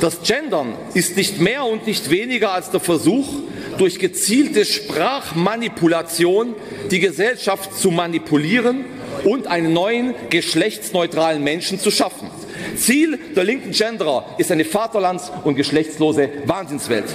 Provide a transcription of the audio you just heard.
Das Gendern ist nicht mehr und nicht weniger als der Versuch, durch gezielte Sprachmanipulation die Gesellschaft zu manipulieren und einen neuen geschlechtsneutralen Menschen zu schaffen. Ziel der linken Genderer ist eine vaterlands- und geschlechtslose Wahnsinnswelt.